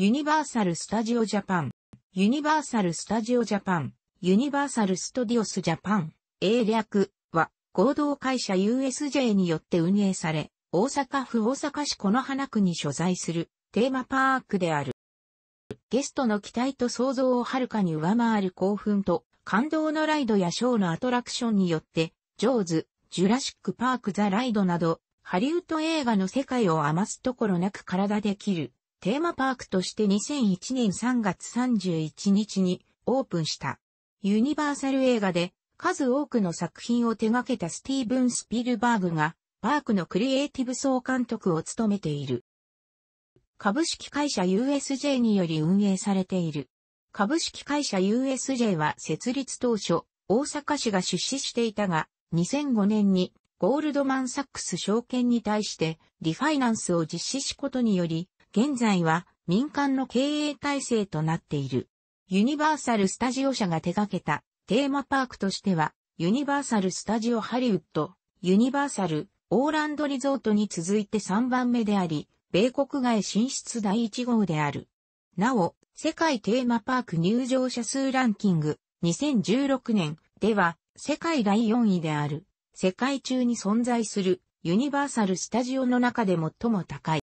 ユニバーサル・スタジオ・ジャパン、ユニバーサル・スタジオ・ジャパン、 Universal Studios Japan、英略は合同会社 USJ によって運営され、大阪府大阪市此花区に所在する。テーマパークである。ゲストの期待と想像をはるかに上回る興奮と感動のライドやショーのアトラクションによって、ジョーズ、ジュラシック・パーク・ザ・ライドなど、ハリウッド映画の世界を余すところなく体験できる。テーマパークとして2001年3月31日にオープンした。ユニバーサル映画で数多くの作品を手掛けたスティーブン・スピルバーグがパークのクリエイティブ総監督を務めている。株式会社 USJ により運営されている。株式会社 USJ は設立当初、大阪市が出資していたが、2005年にゴールドマンサックス証券に対してリファイナンスを実施しことにより、現在は民間の経営体制となっている。ユニバーサル・スタジオ社が手掛けたテーマパークとしては、ユニバーサル・スタジオ・ハリウッド、ユニバーサル・オーランドリゾートに続いて3番目であり、米国外進出第1号である。なお、世界テーマパーク入場者数ランキング2016年では世界第4位である世界中に存在するユニバーサル・スタジオの中で最も高い。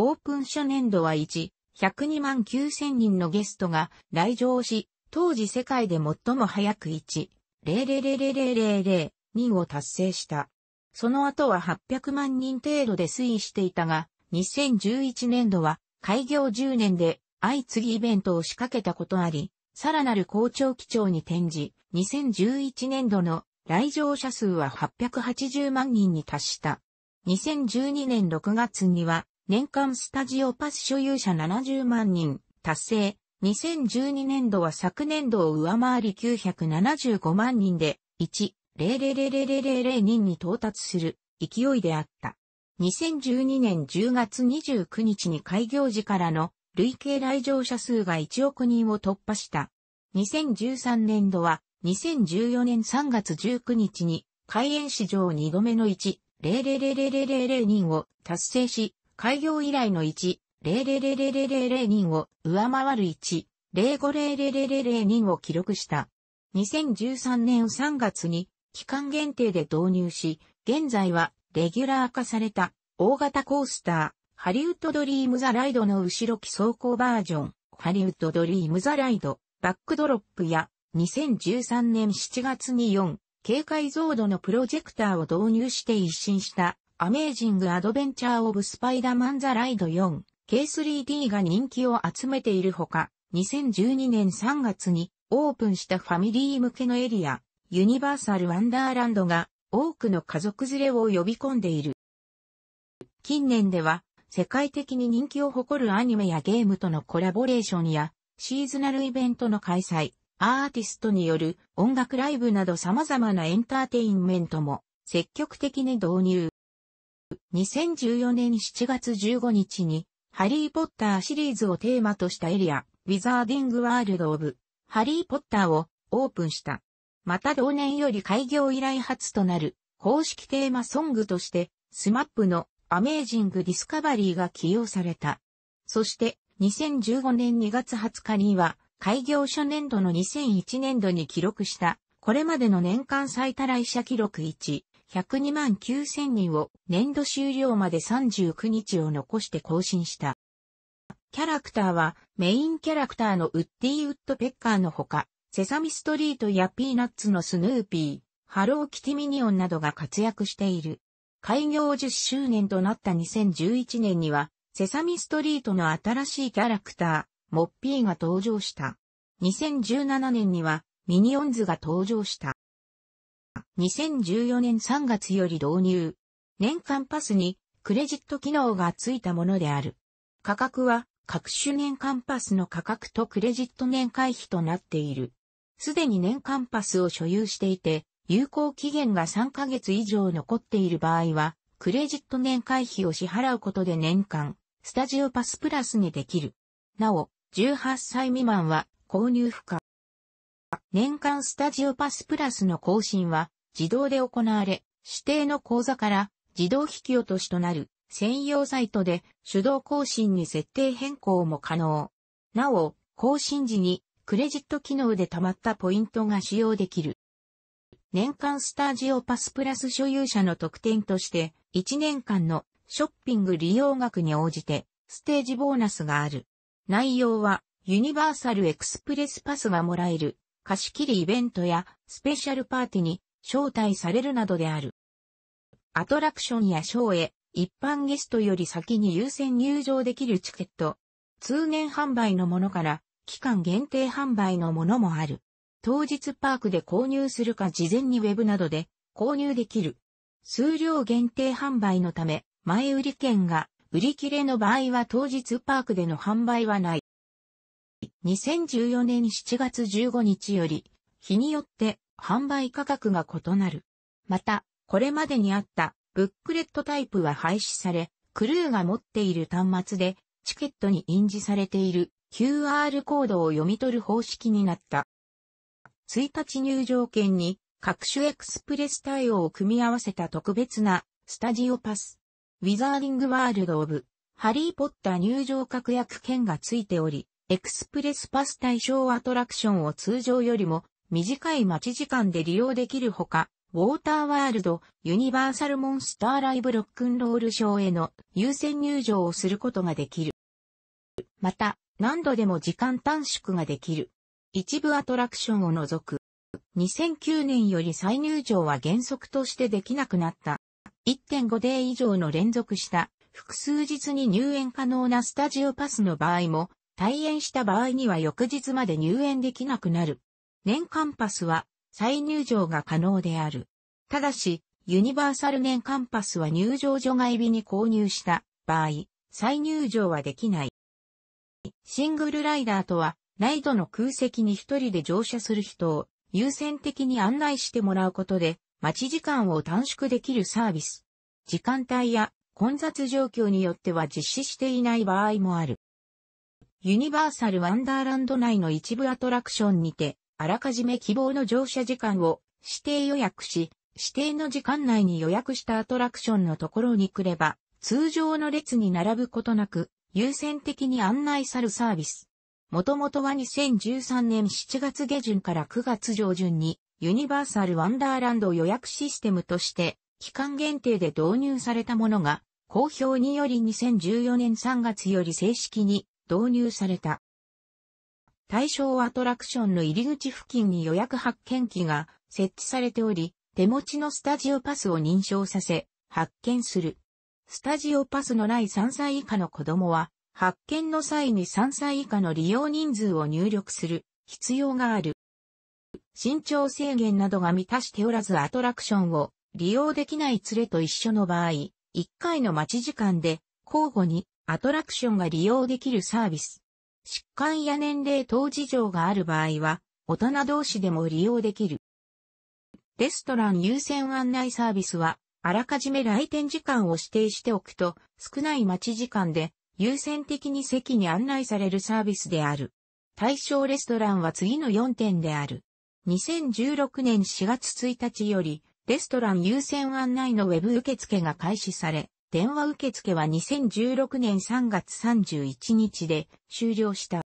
オープン初年度は1、102万9000人のゲストが来場し、当時世界で最も早く1、00000人を達成した。その後は800万人程度で推移していたが、2011年度は開業10年で相次ぎイベントを仕掛けたことあり、さらなる好調基調に転じ、2011年度の来場者数は880万人に達した。2012年6月には年間スタジオパス所有者70万人達成。2012年度は昨年度を上回り975万人で1、00000人に到達する勢いであった。2012年10月29日に開業時からの累計来場者数が1億人を突破した。2013年度は2014年3月19日に開園史上2度目の1、00000人を達成し、開業以来の1、00000人を上回る1、0500人を記録した。2013年3月に期間限定で導入し、現在はレギュラー化された大型コースター、ハリウッドドリームザライドの後ろ機走行バージョン、ハリウッドドリームザライド、バックドロップや2013年7月に4、軽解像度のプロジェクターを導入して一新したアメージングアドベンチャーオブスパイダーマンザライド4、K3D が人気を集めているほか、2012年3月にオープンしたファミリー向けのエリア、ユニバーサルワンダーランドが多くの家族連れを呼び込んでいる。近年では世界的に人気を誇るアニメやゲームとのコラボレーションやシーズナルイベントの開催、アーティストによる音楽ライブなど様々なエンターテインメントも積極的に導入。2014年7月15日に、ハリーポッターシリーズをテーマとしたエリア、ウィザーディングワールド・オブ、ハリーポッターをオープンした。また同年より開業以来初となる公式テーマソングとして SMAP のアメージングディスカバリーが起用された。そして2015年2月20日には開業初年度の2001年度に記録したこれまでの年間最多来場者記録1、102万9000人を年度終了まで39日を残して更新した。キャラクターはメインキャラクターのウッディ・ウッドペッカーのほか、セサミストリートやピーナッツのスヌーピー、ハローキティミニオンなどが活躍している。開業10周年となった2011年には、セサミストリートの新しいキャラクター、モッピーが登場した。2017年には、ミニオンズが登場した。2014年3月より導入。年間パスにクレジット機能がついたものである。価格は各種年間パスの価格とクレジット年会費となっている。すでに年間パスを所有していて、有効期限が3ヶ月以上残っている場合は、クレジット年会費を支払うことで年間、スタジオパスプラスにできる。なお、18歳未満は購入不可。年間スタジオパスプラスの更新は自動で行われ、指定の口座から自動引き落としとなる専用サイトで手動更新に設定変更も可能。なお、更新時にクレジット機能で貯まったポイントが使用できる。年間スタジオパスプラス所有者の特典として、1年間のショッピング利用額に応じて、ステージボーナスがある。内容は、ユニバーサルエクスプレスパスがもらえる、貸し切りイベントやスペシャルパーティーに招待されるなどである。アトラクションやショーへ一般ゲストより先に優先入場できるチケット。通年販売のものから期間限定販売のものもある。当日パークで購入するか事前にウェブなどで購入できる。数量限定販売のため前売り券が売り切れの場合は当日パークでの販売はない。2014年7月15日より日によって販売価格が異なる。また、これまでにあったブックレットタイプは廃止され、クルーが持っている端末でチケットに印字されている QR コードを読み取る方式になった。1日入場券に各種エクスプレス対応を組み合わせた特別なスタジオパス。ウィザーリングワールド・オブ・ハリー・ポッター入場確約券がついており、エクスプレスパス対象アトラクションを通常よりも短い待ち時間で利用できるほか、ウォーターワールド、ユニバーサルモンスターライブロックンロールショーへの優先入場をすることができる。また、何度でも時間短縮ができる。一部アトラクションを除く。2009年より再入場は原則としてできなくなった。1.5デー以上の連続した複数日に入園可能なスタジオパスの場合も、退園した場合には翌日まで入園できなくなる。年間パスは再入場が可能である。ただし、ユニバーサル年間パスは入場除外日に購入した場合、再入場はできない。シングルライダーとは、ライドの空席に一人で乗車する人を優先的に案内してもらうことで、待ち時間を短縮できるサービス。時間帯や混雑状況によっては実施していない場合もある。ユニバーサルワンダーランド内の一部アトラクションにて、あらかじめ希望の乗車時間を指定予約し、指定の時間内に予約したアトラクションのところに来れば、通常の列に並ぶことなく、優先的に案内さるサービス。もともとは2013年7月下旬から9月上旬に、ユニバーサルワンダーランド予約システムとして、期間限定で導入されたものが、公表により2014年3月より正式に導入された。対象アトラクションの入り口付近に予約発見機が設置されており、手持ちのスタジオパスを認証させ、発見する。スタジオパスのない3歳以下の子供は、発見の際に3歳以下の利用人数を入力する必要がある。身長制限などが満たしておらずアトラクションを利用できない連れと一緒の場合、1回の待ち時間で交互にアトラクションが利用できるサービス。疾患や年齢等事情がある場合は、大人同士でも利用できる。レストラン優先案内サービスは、あらかじめ来店時間を指定しておくと、少ない待ち時間で優先的に席に案内されるサービスである。対象レストランは次の4点である。2016年4月1日より、レストラン優先案内のウェブ受付が開始され、電話受付は2016年3月31日で終了した。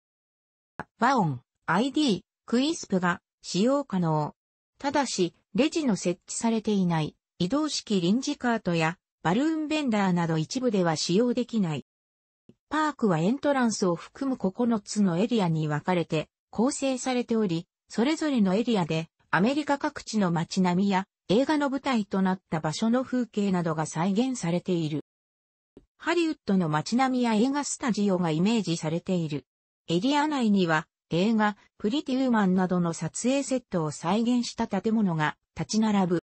和音、ID、クイスプが使用可能。ただし、レジの設置されていない移動式臨時カートやバルーンベンダーなど一部では使用できない。パークはエントランスを含む9つのエリアに分かれて構成されており、それぞれのエリアでアメリカ各地の街並みや映画の舞台となった場所の風景などが再現されている。ハリウッドの街並みや映画スタジオがイメージされている。エリア内には映画プリティウーマンなどの撮影セットを再現した建物が立ち並ぶ。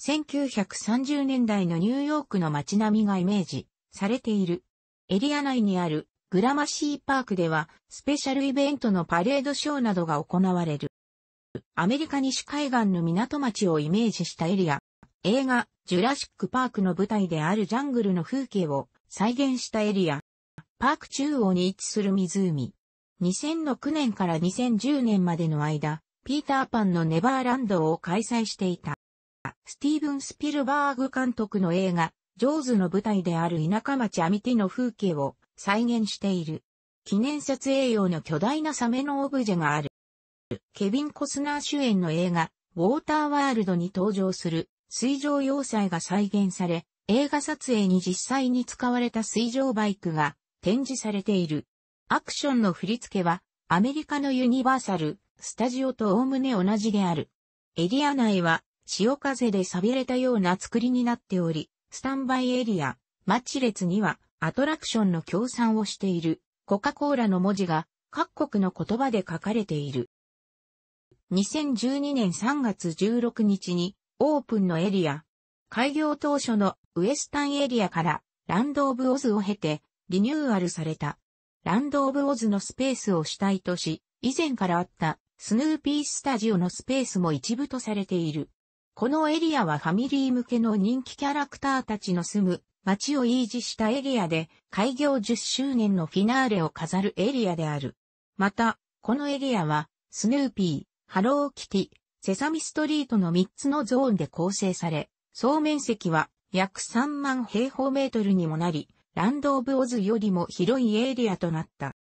1930年代のニューヨークの街並みがイメージされている。エリア内にあるグラマシーパークではスペシャルイベントのパレードショーなどが行われる。アメリカ西海岸の港町をイメージしたエリア。映画、ジュラシックパークの舞台であるジャングルの風景を再現したエリア。パーク中央に位置する湖。2006年から2010年までの間、ピーターパンのネバーランドを開催していた。スティーブン・スピルバーグ監督の映画、ジョーズの舞台である田舎町アミティの風景を再現している。記念撮影用の巨大なサメのオブジェがある。ケビン・コスナー主演の映画、ウォーターワールドに登場する水上要塞が再現され、映画撮影に実際に使われた水上バイクが展示されている。アクションの振り付けはアメリカのユニバーサル、スタジオと概ね同じである。エリア内は潮風で錆びれたような作りになっており、スタンバイエリア、マッチ列にはアトラクションの協賛をしているコカ・コーラの文字が各国の言葉で書かれている。2012年3月16日にオープンのエリア、開業当初のウエスタンエリアからランドオブオズを経てリニューアルされた。ランドオブオズのスペースを主体とし、以前からあったスヌーピースタジオのスペースも一部とされている。このエリアはファミリー向けの人気キャラクターたちの住む街をイージしたエリアで開業10周年のフィナーレを飾るエリアである。また、このエリアはスヌーピー、ハローキティ、セサミストリートの3つのゾーンで構成され、総面積は約3万平方メートルにもなり、ランドオブオズよりも広いエリアとなった。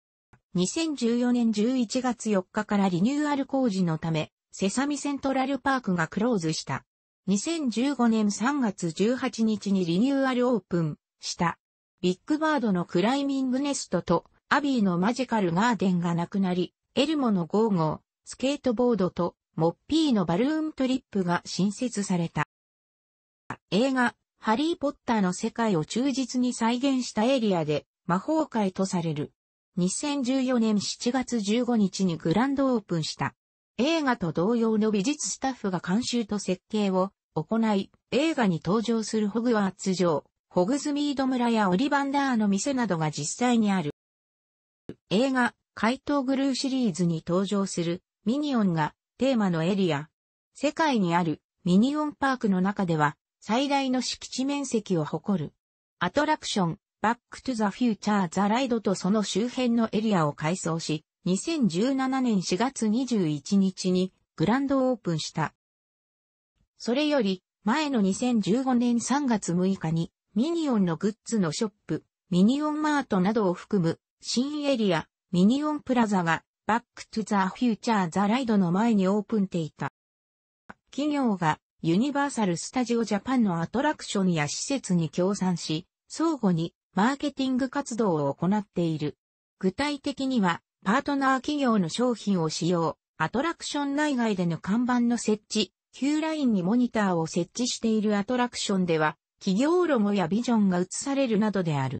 2014年11月4日からリニューアル工事のため、セサミセントラルパークがクローズした。2015年3月18日にリニューアルオープンした。ビッグバードのクライミングネストとアビーのマジカルガーデンがなくなり、エルモのゴーゴ、スケートボードとモッピーのバルーントリップが新設された。映画、ハリーポッターの世界を忠実に再現したエリアで魔法界とされる。2014年7月15日にグランドオープンした。映画と同様の美術スタッフが監修と設計を行い、映画に登場するホグワーツ城、ホグズミード村やオリバンダーの店などが実際にある。映画、怪盗グルーシリーズに登場するミニオンがテーマのエリア。世界にあるミニオンパークの中では最大の敷地面積を誇る。アトラクション、バックトゥザフューチャーザライドとその周辺のエリアを改装し、2017年4月21日にグランドオープンした。それより前の2015年3月6日にミニオンのグッズのショップ、ミニオンマートなどを含む新エリア、ミニオンプラザがバックトゥザフューチャーザライドの前にオープンしていた。企業がユニバーサル・スタジオ・ジャパンのアトラクションや施設に協賛し、相互にマーケティング活動を行っている。具体的には、パートナー企業の商品を使用、アトラクション内外での看板の設置、Q ラインにモニターを設置しているアトラクションでは、企業ロゴやビジョンが映されるなどである。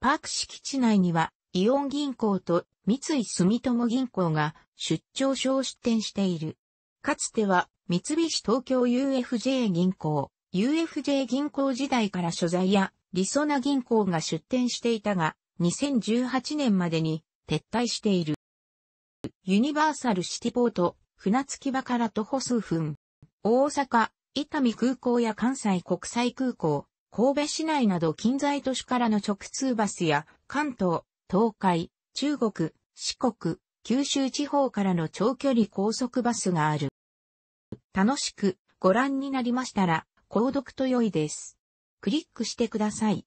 パーク敷地内には、イオン銀行と三井住友銀行が出張所を出店している。かつては三菱東京 UFJ 銀行、UFJ 銀行時代から所在やリソナ銀行が出店していたが、2018年までに撤退している。ユニバーサルシティポート、船着き場から徒歩数分。大阪、伊丹空港や関西国際空港、神戸市内など近在都市からの直通バスや関東、東海、中国、四国、九州地方からの長距離高速バスがある。楽しくご覧になりましたら、購読と良いです。クリックしてください。